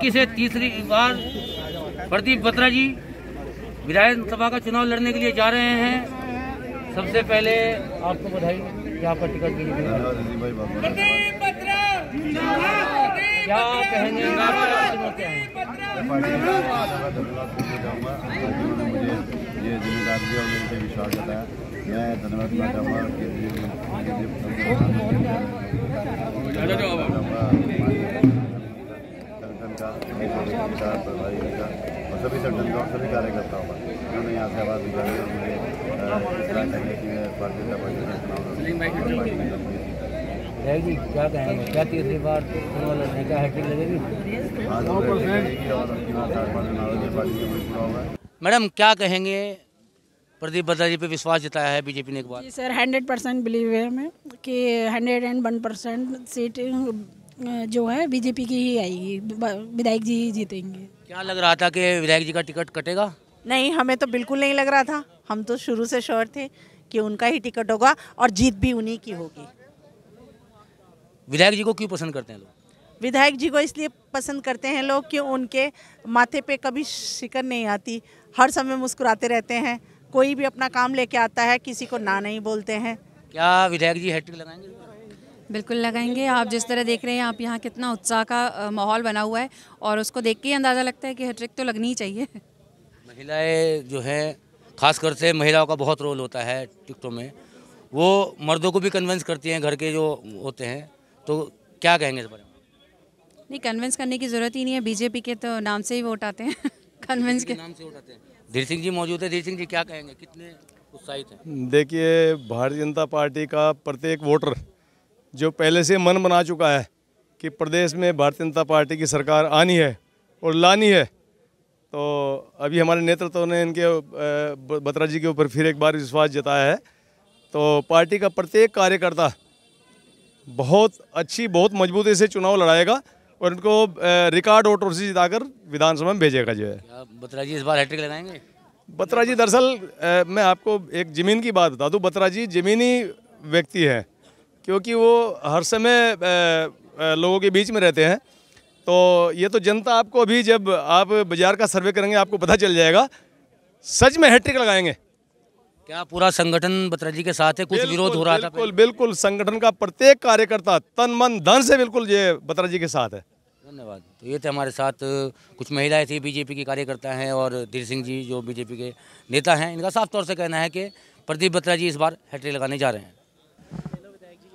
से तीसरी बार प्रदीप बत्रा जी विधानसभा का चुनाव लड़ने के लिए जा रहे हैं सबसे पहले आपको बधाई कि आपका टिकट के लिए धन्यवाद दीदी भाई बहुत बहुत क्या कहेंगे हैं ये ज़िम्मेदारी और विश्वास जताया मैं धन्यवाद करना चाहूँगा सभी संगठन और सभी कार्यकर्ताओं का उन्होंने यहाँ से आवाज़ दिलाई और मुझे भारतीय जी क्या कहेंगे? क्या तीसरी बार लड़ने हैट्रिक लगेगी मैडम क्या कहेंगे? प्रदीप बत्रा जी पे विश्वास जताया है बीजेपी ने एक बार। जी सर हंड्रेड परसेंट बिलीव है हमें कि hundred and one percent seat जो है बीजेपी की ही आएगी विधायक जी ही जीतेंगे। क्या लग रहा था कि विधायक जी का टिकट कटेगा? नहीं हमें तो बिल्कुल नहीं लग रहा था। हम तो शुरू से श्योर थे कि उनका ही टिकट होगा और जीत भी उन्हीं की होगी। विधायक जी को क्यों पसंद करते हैं लोग? विधायक जी को इसलिए पसंद करते हैं लोग कि उनके माथे पे कभी शिकन नहीं आती। हर समय मुस्कुराते रहते हैं। कोई भी अपना काम लेके आता है किसी को ना नहीं बोलते हैं। क्या विधायक जी हैट्रिक लगाएँगे? बिल्कुल लगाएँगे। आप जिस तरह देख रहे हैं आप यहाँ कितना उत्साह का माहौल बना हुआ है और उसको देख के ही अंदाज़ा लगता है कि हैट्रिक तो लगनी ही चाहिए। महिलाएँ जो हैं खासकर से महिलाओं का बहुत रोल होता है टिकटों में। वो मर्दों को भी कन्विंस करती हैं घर के जो होते हैं। तो क्या कहेंगे इस बारे में? नहीं कन्विंस करने की ज़रूरत ही नहीं है। बीजेपी के तो नाम से ही वोट आते हैं। कन्विंस के नाम से उठाते हैं। धीर सिंह जी मौजूद है। धीर सिंह जी क्या कहेंगे? कितने उत्साहित हैं? देखिए भारतीय जनता पार्टी का प्रत्येक वोटर जो पहले से मन बना चुका है कि प्रदेश में भारतीय जनता पार्टी की सरकार आनी है और लानी है तो अभी हमारे नेतृत्व ने इनके बत्रा जी के ऊपर फिर एक बार विश्वास जताया है। तो पार्टी का प्रत्येक कार्यकर्ता बहुत अच्छी बहुत मजबूती से चुनाव लड़ाएगा और इनको रिकॉर्ड वोटों से जिताकर विधानसभा में भेजेगा जो है। बत्रा जी इस बार हैट्रिक लगाएँगे? बत्रा जी दरअसल मैं आपको एक ज़मीन की बात बता दूँ। बत्रा जी ज़मीनी व्यक्ति हैं। क्योंकि वो हर समय लोगों के बीच में रहते हैं। तो ये तो जनता आपको अभी जब आप बाज़ार का सर्वे करेंगे आपको पता चल जाएगा। सच में हैट्रिक लगाएँगे। क्या पूरा संगठन बत्रा जी के साथ है? कुछ विरोध हो रहा था बिल्कुल बिल्कुल। संगठन का प्रत्येक कार्यकर्ता तन मन धन से बिल्कुल ये बत्रा जी के साथ है। धन्यवाद। तो ये थे हमारे साथ कुछ महिलाएँ थी बीजेपी की कार्यकर्ता हैं और धीर सिंह जी जो बीजेपी के नेता हैं। इनका साफ़ तौर से कहना है कि प्रदीप बत्रा जी इस बार हैट्रिक लगाने जा रहे हैं।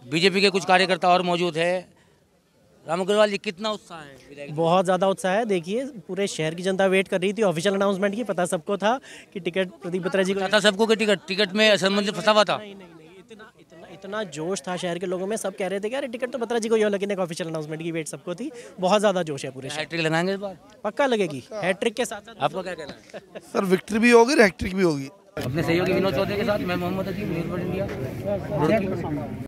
बीजेपी के कुछ कार्यकर्ता और मौजूद है। राम अग्रवाल जी कितना उत्साह है बहुत ज़्यादा उत्साह है। देखिए पूरे शहर की जनता वेट कर रही थी। ऑफिशियल अनाउंसमेंट की पता सबको था कि टिकट प्रदीप बत्रा जी को था सबको कि टिकट टिकट में संबंधित फंसा हुआ था? नहीं नहीं नहीं इतना इतना इतना जोश था शहर के लोगों में। सब कह रहे थे कि अरे टिकट तो बत्रा जी को ही लेकिन एक ऑफिशियल अनाउंसमेंट की वेट सबको थी। बहुत ज़्यादा जोश है पूरे हैट्रिक लगाएँगे इस बार? पक्का लगेगी। हैट्रिक के साथ साथ आपका क्या कहना है? सर विक्ट्री भी होगी हैट्रिक भी होगी? अपने सहयोगी विनोद चौधरी के साथ मैं मोहम्मद अजीम न्यूज़ इंडिया।